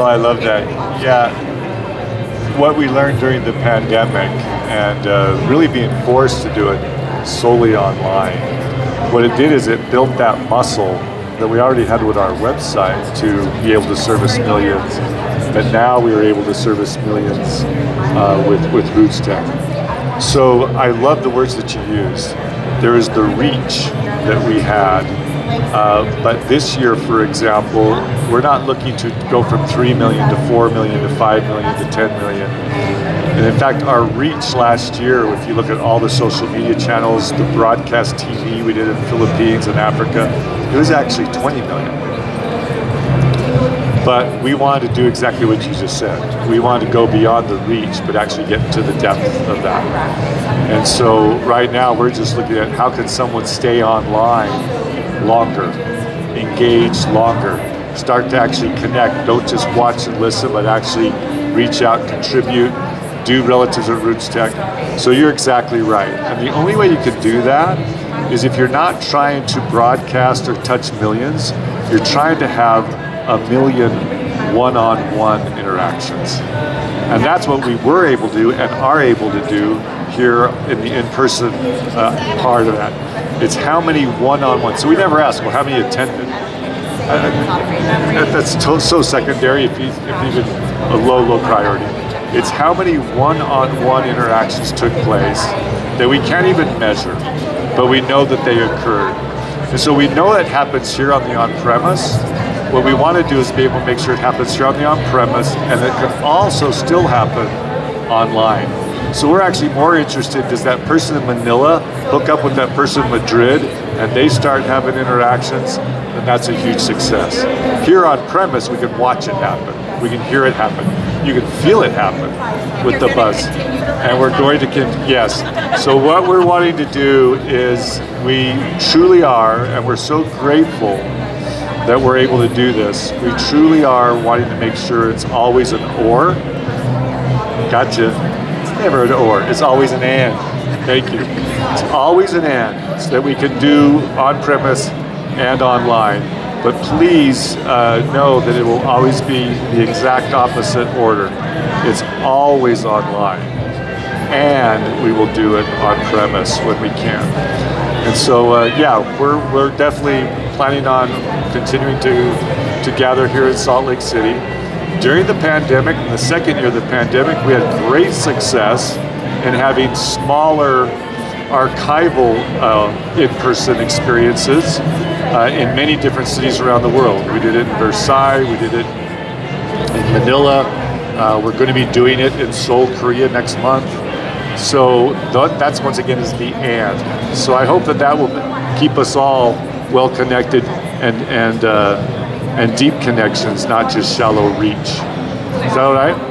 Oh, I love that. Yeah. What we learned during the pandemic and uh, really being forced to do it solely online, what it did is it built that muscle that we already had with our website to be able to service millions. But now we are able to service millions uh, with, with RootsTech. So I love the words that you used. There is the reach that we had uh, but this year, for example, we're not looking to go from 3 million to 4 million to 5 million to 10 million. And in fact, our reach last year, if you look at all the social media channels, the broadcast TV we did in the Philippines and Africa, it was actually 20 million. But we wanted to do exactly what you just said. We wanted to go beyond the reach, but actually get to the depth of that. And so right now, we're just looking at how can someone stay online longer, engage longer, start to actually connect. Don't just watch and listen, but actually reach out, contribute, do relatives at RootsTech. So you're exactly right. And the only way you can do that is if you're not trying to broadcast or touch millions, you're trying to have a million one-on-one interactions. And that's what we were able to do and are able to do here in the in-person uh, part of that. It's how many one-on-one. So we never ask, well, how many attended? That's so secondary, if, you, if even a low, low priority. It's how many one-on-one interactions took place that we can't even measure, but we know that they occurred. And so we know it happens here on the on-premise. What we want to do is be able to make sure it happens here on the on-premise, and it can also still happen online. So we're actually more interested, does that person in Manila hook up with that person in Madrid and they start having interactions, and that's a huge success. Here on premise, we can watch it happen. We can hear it happen. You can feel it happen with You're the buzz. And we're going to, yes. So what we're wanting to do is we truly are, and we're so grateful that we're able to do this. We truly are wanting to make sure it's always an or. Gotcha. Never an or. It's always an and. Thank you. It's always an and so that we can do on premise and online. But please uh, know that it will always be the exact opposite order. It's always online. And we will do it on premise when we can. And so, uh, yeah, we're, we're definitely planning on continuing to, to gather here in Salt Lake City. During the pandemic, in the second year of the pandemic, we had great success in having smaller archival uh, in-person experiences uh, in many different cities around the world. We did it in Versailles, we did it in Manila, uh, we're going to be doing it in Seoul, Korea next month. So th- that's once again is the and. So I hope that that will keep us all well connected and and uh, and deep connections, not just shallow reach. Is that all right?